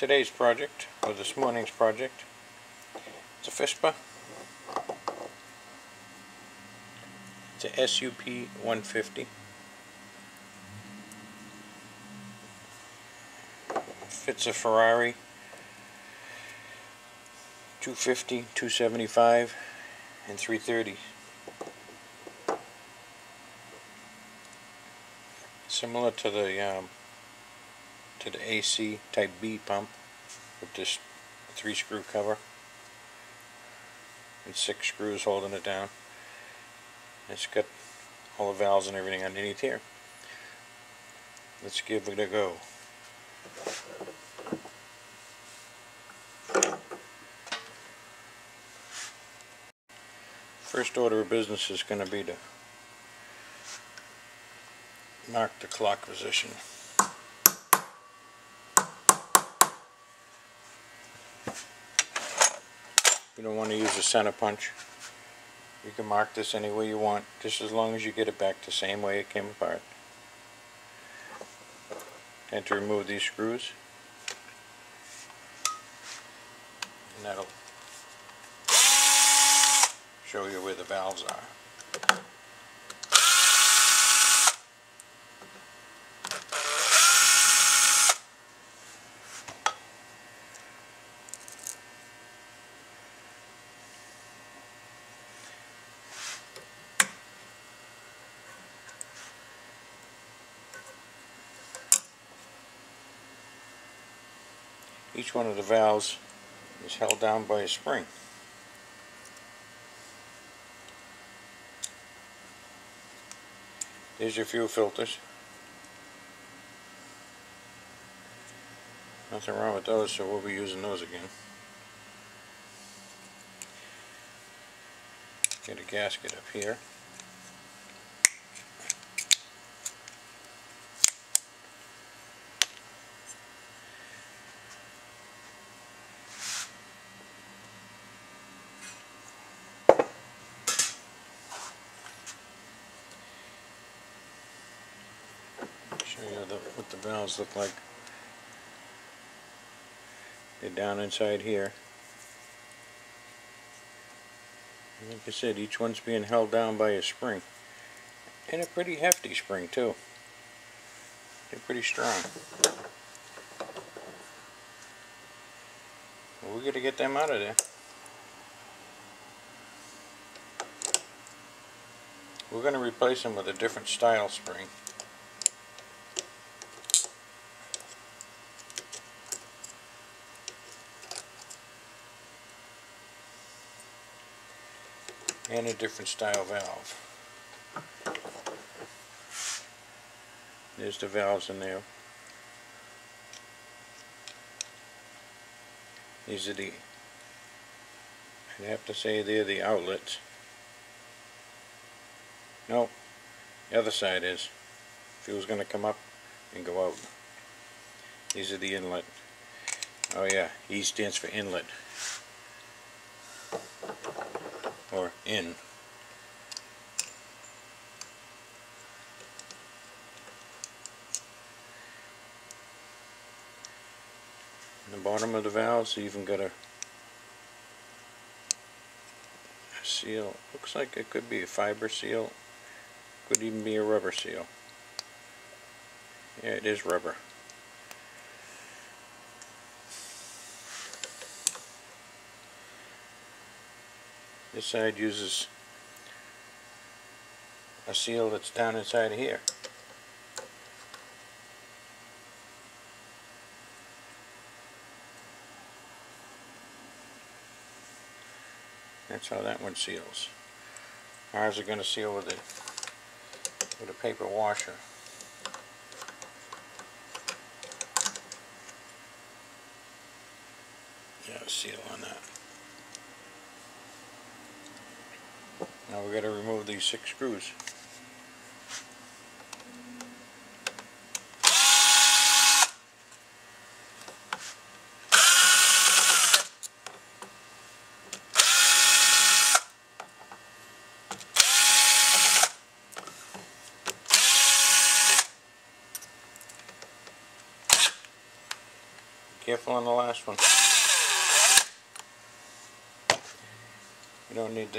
today's project, or this morning's project. It's a FISPA. It's a SUP 150. Fits a Ferrari 250, 275, and 330. Similar to the um, to the AC Type B pump with this three screw cover and six screws holding it down. It's got all the valves and everything underneath here. Let's give it a go. First order of business is going to be to mark the clock position. You don't want to use a center punch. You can mark this any way you want, just as long as you get it back the same way it came apart. And to remove these screws. And that'll show you where the valves are. Each one of the valves is held down by a spring. There's your fuel filters. Nothing wrong with those, so we'll be using those again. Get a gasket up here. Show you the, look like. They're down inside here. Like I said, each one's being held down by a spring. And a pretty hefty spring too. They're pretty strong. Well, we gotta get them out of there. We're gonna replace them with a different style spring. And a different style valve. There's the valves in there. These are the, I'd have to say they're the outlets. No, the other side is. Fuel's going to come up and go out. These are the inlet. Oh yeah, E stands for inlet. Or in. the bottom of the valves even got a seal. Looks like it could be a fiber seal. Could even be a rubber seal. Yeah, it is rubber. This side uses a seal that's down inside of here. That's how that one seals. Ours are going to seal with a, with a paper washer. Yeah, seal on that. Now we're going to remove these six screws.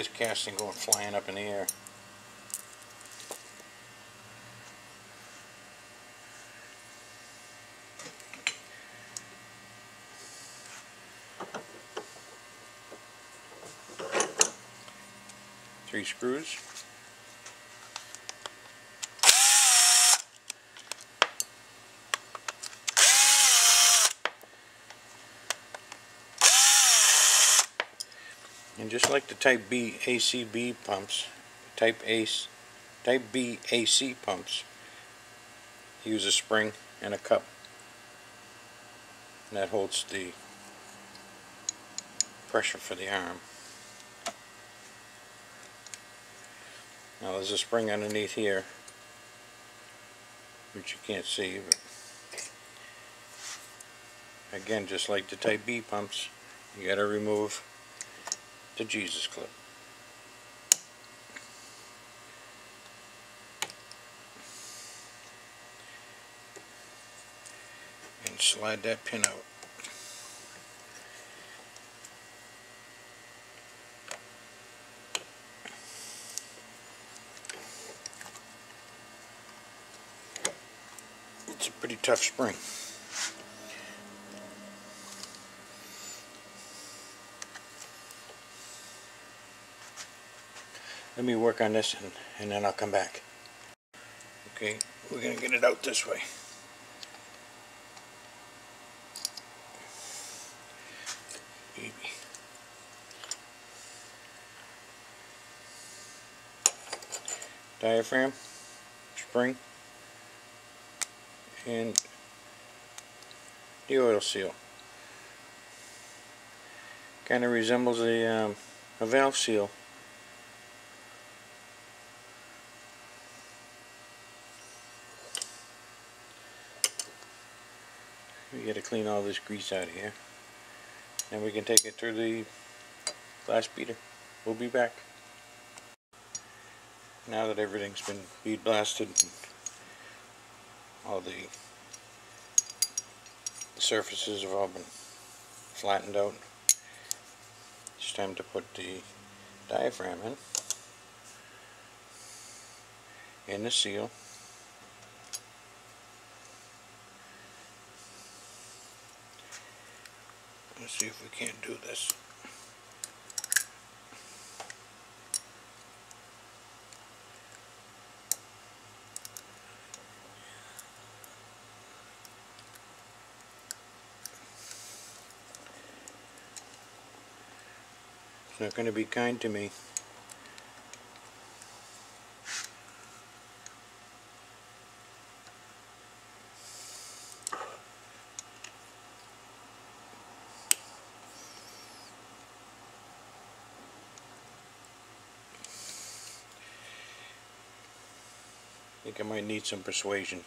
This casting going flying up in the air. Three screws. Just like the Type B ACB pumps, Type A, Type B AC pumps use a spring and a cup. And that holds the pressure for the arm. Now there's a spring underneath here, which you can't see, but again, just like the Type B pumps, you gotta remove the Jesus clip. And slide that pin out. It's a pretty tough spring. Let me work on this and, and then I'll come back. Okay, we're going to get it out this way. Baby. Diaphragm, spring, and the oil seal. Kind of resembles a, um, a valve seal. We got to clean all this grease out of here. And we can take it through the glass beader. We'll be back. Now that everything's been bead blasted, all the, the surfaces have all been flattened out, it's time to put the diaphragm in, and the seal. See if we can't do this. Not going to be kind to me. I might need some persuasion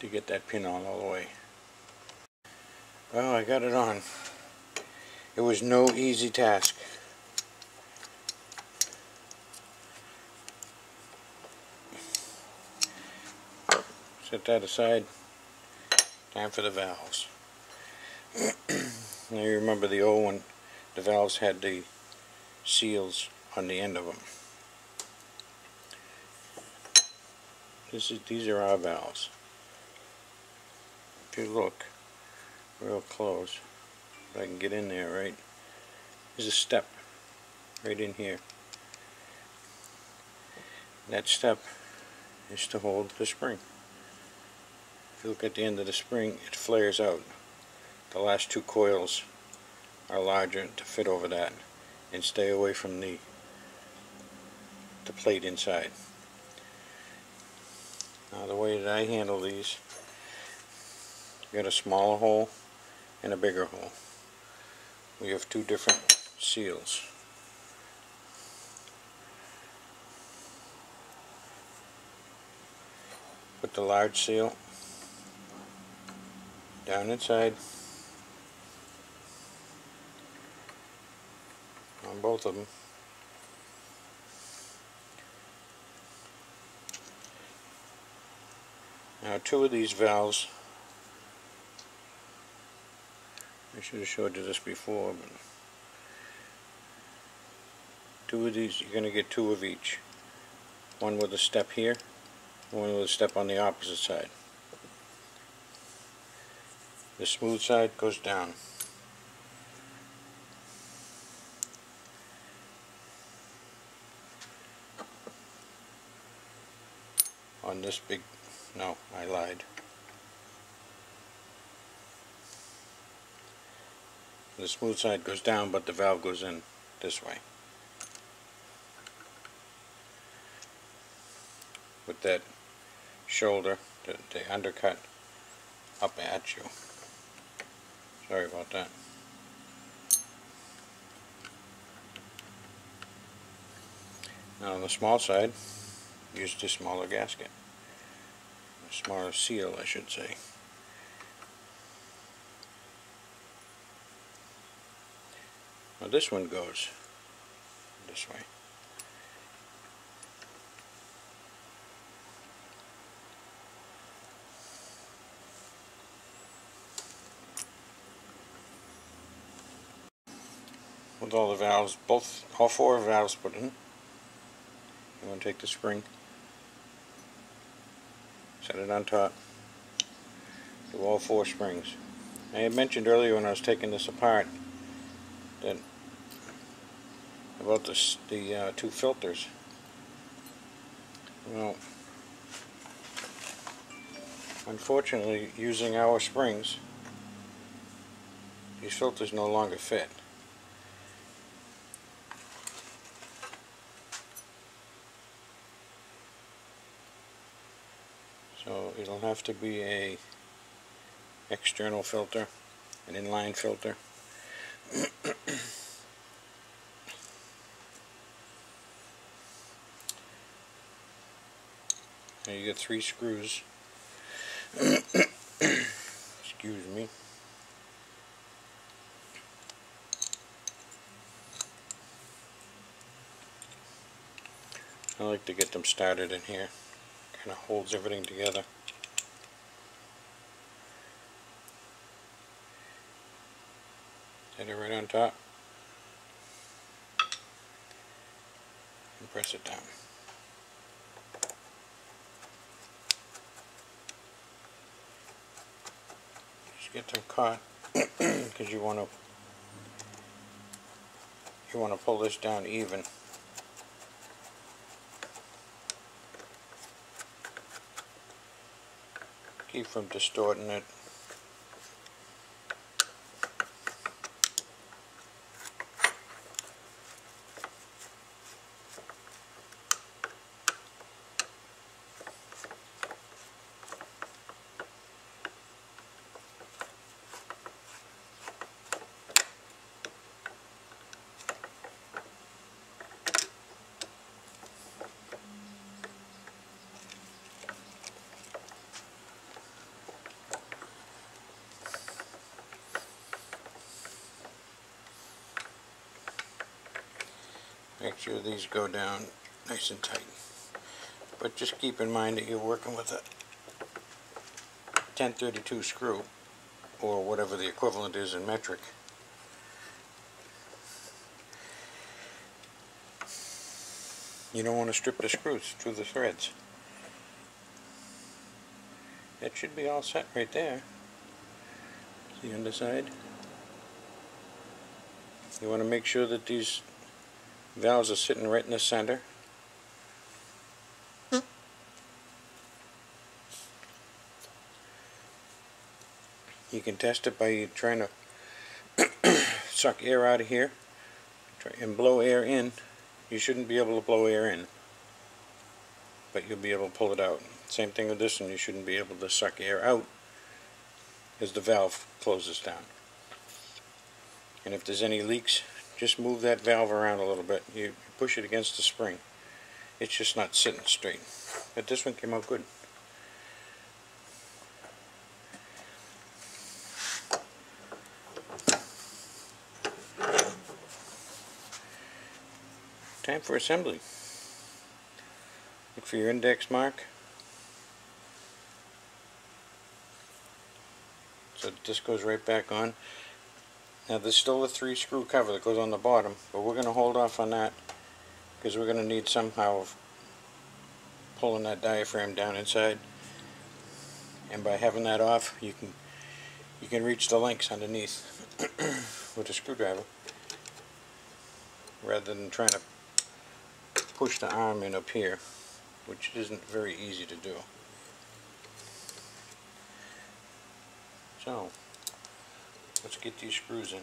to get that pin on all the way. Well, I got it on. It was no easy task. Set that aside. Time for the valves. now you remember the old one, the valves had the seals on the end of them. This is these are our valves. If you look real close, if I can get in there right, there's a step right in here. That step is to hold the spring. If you look at the end of the spring, it flares out. The last two coils are larger to fit over that and stay away from the the plate inside. Now the way that I handle these, you got a smaller hole and a bigger hole. We have two different seals. Put the large seal down inside on both of them. Now two of these valves I should have showed you this before, but two of these, you're gonna get two of each. One with a step here, one with a step on the opposite side. The smooth side goes down. On this big, no, I lied. The smooth side goes down, but the valve goes in this way. With that shoulder, the, the undercut up at you. Sorry about that. Now on the small side, use the smaller gasket. A smaller seal, I should say. Now this one goes this way. With all the valves, both, all four valves put in. You want to take the spring, set it on top, do all four springs. I had mentioned earlier when I was taking this apart that about this, the uh, two filters. Well, unfortunately, using our springs, these filters no longer fit. So have to be a external filter, an inline filter. Now you get three screws. Excuse me. I like to get them started in here. Kind of holds everything together. Set it right on top. And press it down. Just get them caught because you want to you want to pull this down even. Keep from distorting it. Make sure these go down nice and tight. But just keep in mind that you're working with a 1032 screw or whatever the equivalent is in metric. You don't want to strip the screws through the threads. That should be all set right there. The underside. You want to make sure that these valves are sitting right in the center. You can test it by trying to suck air out of here and blow air in. You shouldn't be able to blow air in, but you'll be able to pull it out. Same thing with this one, you shouldn't be able to suck air out as the valve closes down. And if there's any leaks, just move that valve around a little bit. You push it against the spring. It's just not sitting straight. But this one came out good. Time for assembly. Look for your index mark. So this goes right back on. Now there's still a three screw cover that goes on the bottom, but we're going to hold off on that because we're going to need somehow of pulling that diaphragm down inside. And by having that off, you can you can reach the links underneath with a screwdriver rather than trying to push the arm in up here, which isn't very easy to do. So, let's get these screws in.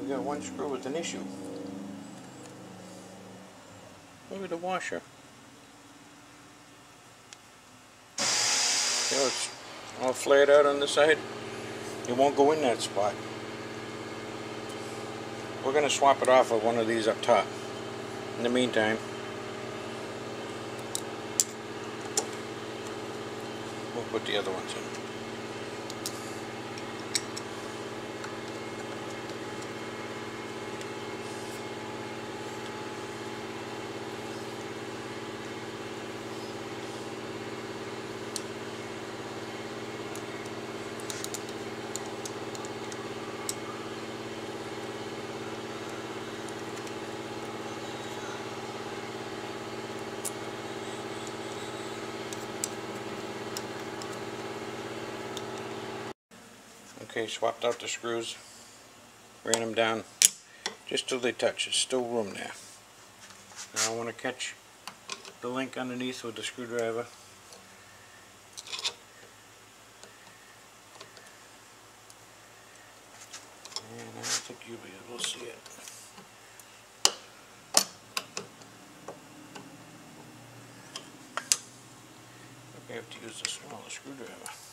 We got one screw with an issue. Look at the washer. You know, it's all flared out on the side. It won't go in that spot. We're going to swap it off with one of these up top. In the meantime, we'll put the other ones in. Okay, swapped out the screws, ran them down just till they touch. There's still room there. Now I want to catch the link underneath with the screwdriver. And I don't think you'll be able to see it. I have to use the smaller screwdriver.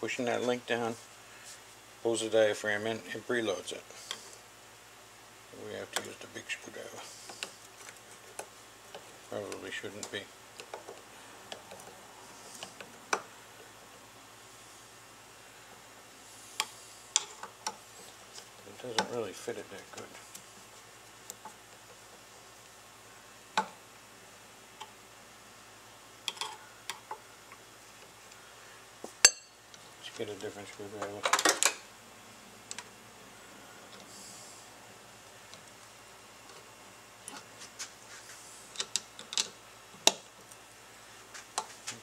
Pushing that link down, pulls the diaphragm in, and preloads it. We have to use the big screwdriver. Probably shouldn't be. It doesn't really fit it that good. Let's get a different screwdriver.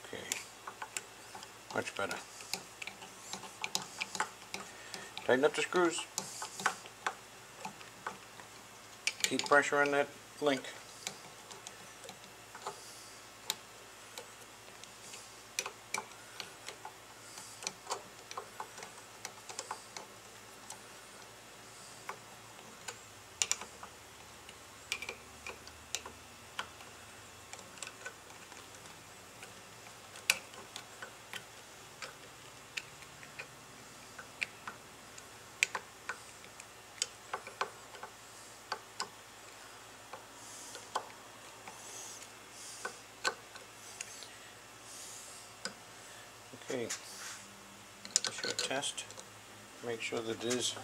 Okay, much better. Tighten up the screws. Keep pressure on that link. Okay, test, make sure that it is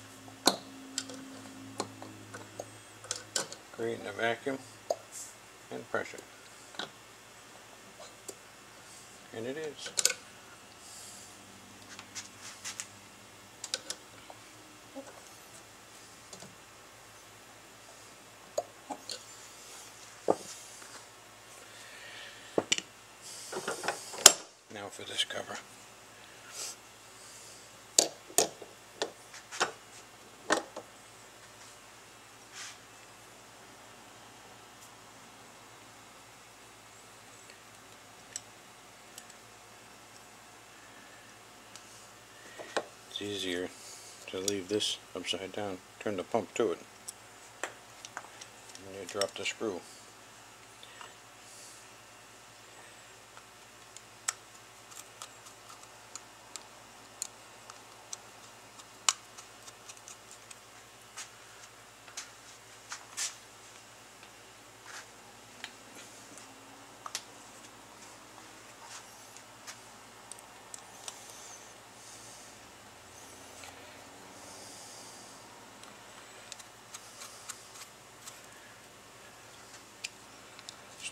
creating a vacuum and pressure. And it is. Now for this cover. Easier to leave this upside down. Turn the pump to it. And you drop the screw.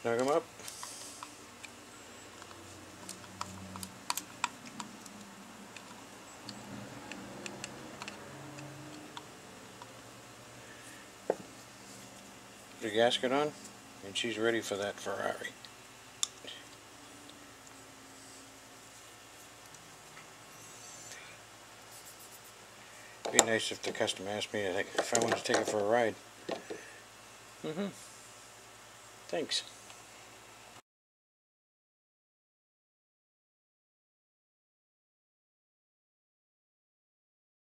Snug them up. Put a gasket on, and she's ready for that Ferrari. Be nice if the customer asked me if I wanted to take it for a ride. Mm-hmm. Thanks.